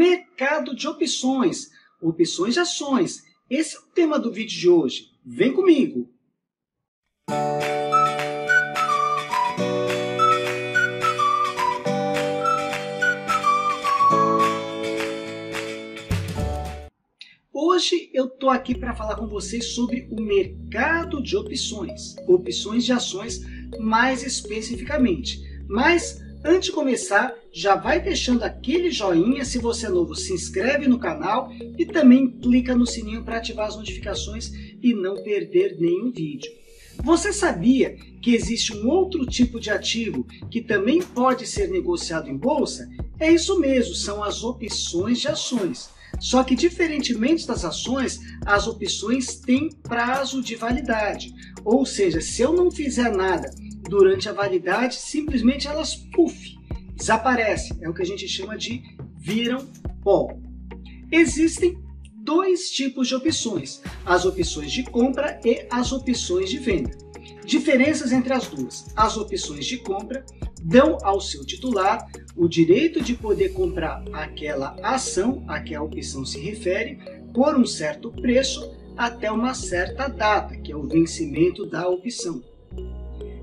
mercado de opções, opções de ações. Esse é o tema do vídeo de hoje. Vem comigo! Hoje eu estou aqui para falar com vocês sobre o mercado de opções, opções de ações mais especificamente. Mas antes de começar, já vai deixando aquele joinha, se você é novo, se inscreve no canal e também clica no sininho para ativar as notificações e não perder nenhum vídeo. Você sabia que existe um outro tipo de ativo que também pode ser negociado em bolsa? É isso mesmo, são as opções de ações. Só que, diferentemente das ações, as opções têm prazo de validade. Ou seja, se eu não fizer nada durante a validade, simplesmente elas puff, desaparecem. É o que a gente chama de viram pó. Existem dois tipos de opções: as opções de compra e as opções de venda. Diferenças entre as duas: as opções de compra dão ao seu titular o direito de poder comprar aquela ação a que a opção se refere por um certo preço até uma certa data, que é o vencimento da opção.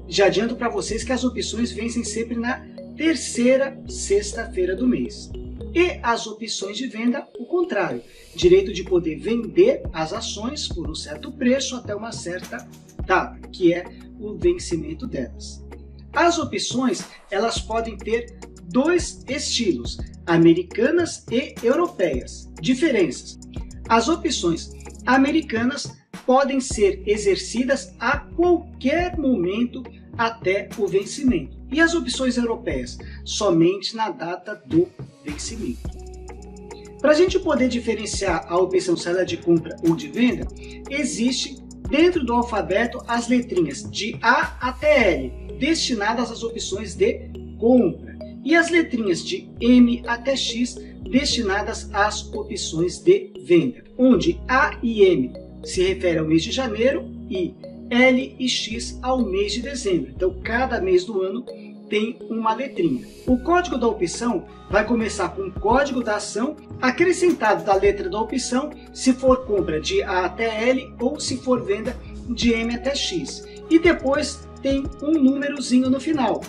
Já adianto para vocês que as opções vencem sempre na terceira sexta-feira do mês. E as opções de venda, o contrário, direito de poder vender as ações por um certo preço até uma certa data, que é o vencimento delas. As opções, elas podem ter dois estilos, americanas e europeias. Diferenças. As opções americanas podem ser exercidas a qualquer momento até o vencimento. E as opções europeias? Somente na data do vencimento. Para a gente poder diferenciar a opção se ela é de compra ou de venda, existe dentro do alfabeto as letrinhas de A até L, destinadas às opções de compra, e as letrinhas de M até X destinadas às opções de venda, onde A e M se refere ao mês de janeiro e L e X ao mês de dezembro. Então, cada mês do ano tem uma letrinha. O código da opção vai começar com o código da ação acrescentado da letra da opção, se for compra de A até L ou se for venda de M até X. E depois tem um númerozinho no final.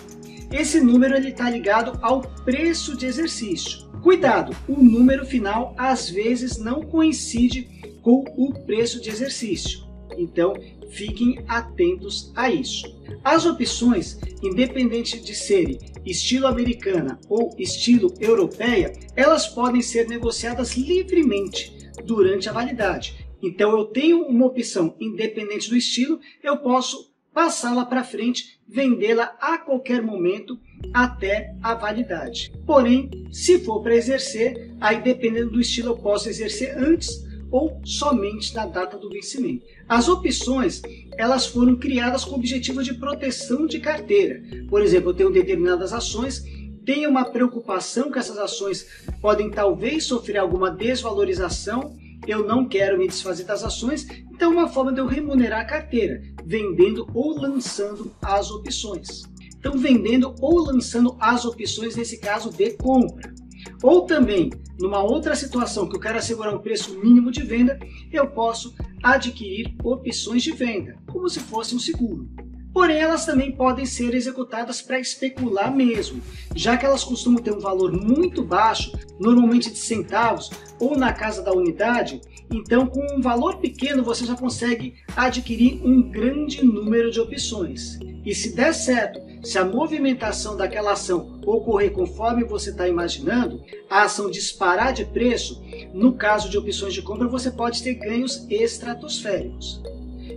Esse número está ligado ao preço de exercício. Cuidado, o número final às vezes não coincide com o preço de exercício. Então, fiquem atentos a isso. As opções, independente de serem estilo americana ou estilo europeia, elas podem ser negociadas livremente durante a validade. Então, eu tenho uma opção independente do estilo, eu posso passá-la para frente, vendê-la a qualquer momento até a validade. Porém, se for para exercer, aí dependendo do estilo eu posso exercer antes ou somente na data do vencimento. As opções, elas foram criadas com o objetivo de proteção de carteira. Por exemplo, eu tenho determinadas ações, tenho uma preocupação que essas ações podem talvez sofrer alguma desvalorização eu não quero me desfazer das ações, então uma forma de eu remunerar a carteira, vendendo ou lançando as opções. Então, vendendo ou lançando as opções, nesse caso de compra. Ou também, numa outra situação que eu quero assegurar um preço mínimo de venda, eu posso adquirir opções de venda, como se fosse um seguro. Porém, elas também podem ser executadas para especular mesmo, já que elas costumam ter um valor muito baixo, normalmente de centavos ou na casa da unidade. Então, com um valor pequeno, você já consegue adquirir um grande número de opções. E se der certo, se a movimentação daquela ação ocorrer conforme você está imaginando, a ação disparar de preço, no caso de opções de compra, você pode ter ganhos estratosféricos.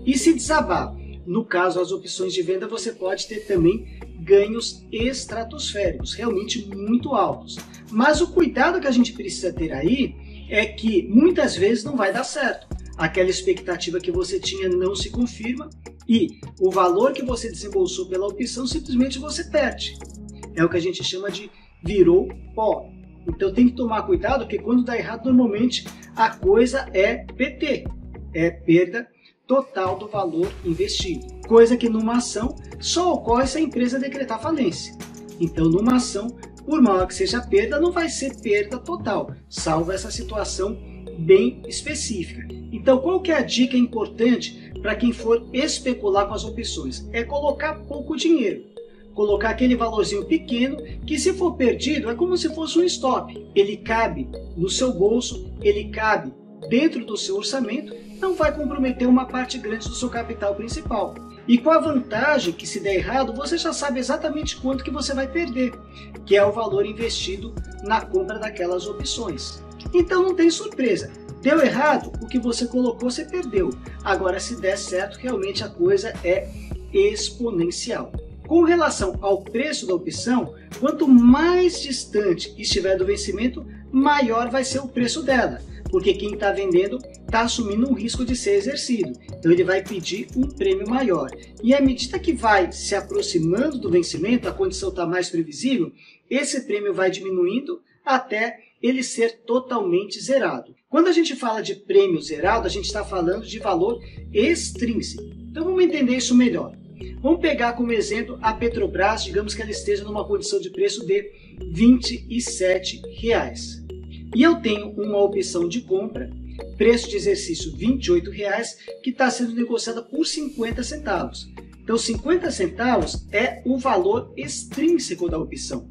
E se desabar, no caso, as opções de venda, você pode ter também ganhos estratosféricos, realmente muito altos. Mas o cuidado que a gente precisa ter aí é que muitas vezes não vai dar certo. Aquela expectativa que você tinha não se confirma e o valor que você desembolsou pela opção simplesmente você perde. É o que a gente chama de virou pó. Então tem que tomar cuidado, porque quando dá errado, normalmente a coisa é PT, é perda total do valor investido, coisa que numa ação só ocorre se a empresa decretar falência. Então, numa ação, por maior que seja a perda, não vai ser perda total, salvo essa situação bem específica. Então, qual que é a dica importante para quem for especular com as opções? É colocar pouco dinheiro. Colocar aquele valorzinho pequeno que, se for perdido, é como se fosse um stop. Ele cabe no seu bolso, ele cabe dentro do seu orçamento, não vai comprometer uma parte grande do seu capital principal. E com a vantagem que se der errado, você já sabe exatamente quanto que você vai perder, que é o valor investido na compra daquelas opções. Então não tem surpresa. Deu errado, o que você colocou você perdeu. Agora se der certo, realmente a coisa é exponencial. Com relação ao preço da opção, quanto mais distante estiver do vencimento, maior vai ser o preço dela porque quem está vendendo está assumindo um risco de ser exercido. Então ele vai pedir um prêmio maior. E à medida que vai se aproximando do vencimento, a condição está mais previsível, esse prêmio vai diminuindo até ele ser totalmente zerado. Quando a gente fala de prêmio zerado, a gente está falando de valor extrínseco. Então vamos entender isso melhor. Vamos pegar como exemplo a Petrobras, digamos que ela esteja numa condição de preço de 27 reais e eu tenho uma opção de compra, preço de exercício R$ 28,00, que está sendo negociada por 50 centavos. Então, 50 centavos é o valor extrínseco da opção.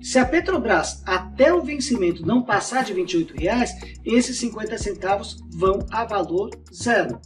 Se a Petrobras até o vencimento não passar de R$ 28,00, esses 50 centavos vão a valor zero.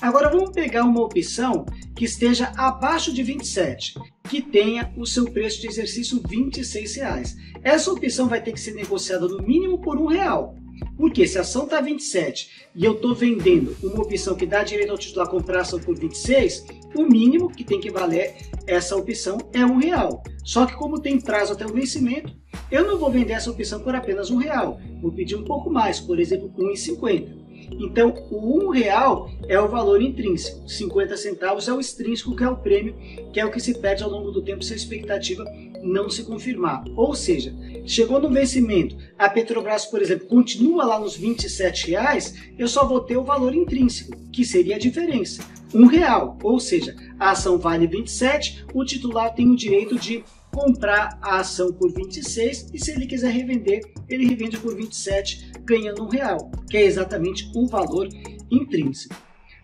Agora vamos pegar uma opção que esteja abaixo de 27, que tenha o seu preço de exercício R$ 26. Essa opção vai ter que ser negociada no mínimo por um real. Porque se a ação está 27 e eu estou vendendo uma opção que dá direito ao titular comprar a ação por 26, o mínimo que tem que valer essa opção é um real. Só que como tem prazo até o vencimento, eu não vou vender essa opção por apenas um real. Vou pedir um pouco mais, por exemplo, R$ 1,50. Então, o um real é o valor intrínseco, 50 centavos é o extrínseco, que é o prêmio, que é o que se perde ao longo do tempo se a expectativa não se confirmar. Ou seja, chegou no vencimento, a Petrobras, por exemplo, continua lá nos 27 reais, eu só vou ter o valor intrínseco, que seria a diferença. Um real, ou seja, a ação vale 27, o titular tem o direito de comprar a ação por 26 e se ele quiser revender, ele revende por 27, ganhando um real, que é exatamente o valor intrínseco.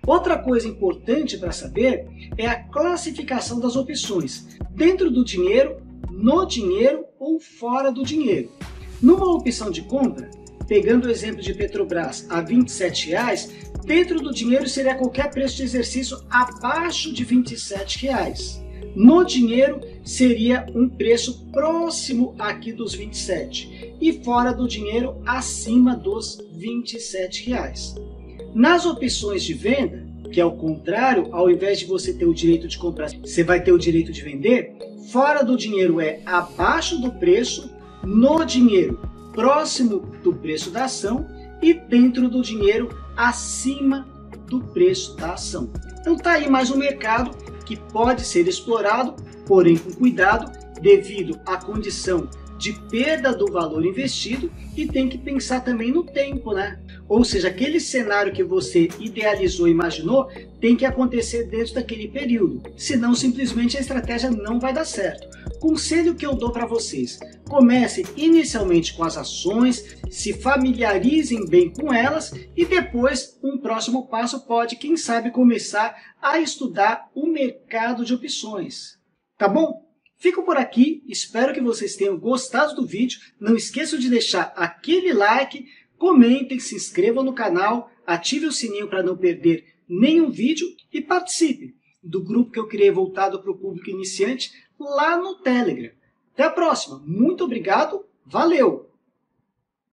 Outra coisa importante para saber é a classificação das opções, dentro do dinheiro, no dinheiro ou fora do dinheiro. Numa opção de compra, pegando o exemplo de Petrobras a 27 reais, dentro do dinheiro seria qualquer preço de exercício abaixo de 27 reais. No dinheiro seria um preço próximo aqui dos 27 e fora do dinheiro acima dos 27 reais. Nas opções de venda, que é o contrário, ao invés de você ter o direito de comprar, você vai ter o direito de vender. Fora do dinheiro é abaixo do preço, no dinheiro próximo do preço da ação e dentro do dinheiro acima do preço da ação. Então tá aí mais um mercado que pode ser explorado, porém com cuidado, devido à condição de perda do valor investido e tem que pensar também no tempo, né? Ou seja, aquele cenário que você idealizou, imaginou, tem que acontecer dentro daquele período. Senão, simplesmente a estratégia não vai dar certo. Conselho que eu dou para vocês: comece inicialmente com as ações, se familiarizem bem com elas e depois um próximo passo pode, quem sabe, começar a estudar o mercado de opções. Tá bom? Fico por aqui, espero que vocês tenham gostado do vídeo. Não esqueçam de deixar aquele like, comentem, se inscrevam no canal, ative o sininho para não perder nenhum vídeo e participe do grupo que eu criei voltado para o público iniciante lá no Telegram. Até a próxima. Muito obrigado. Valeu!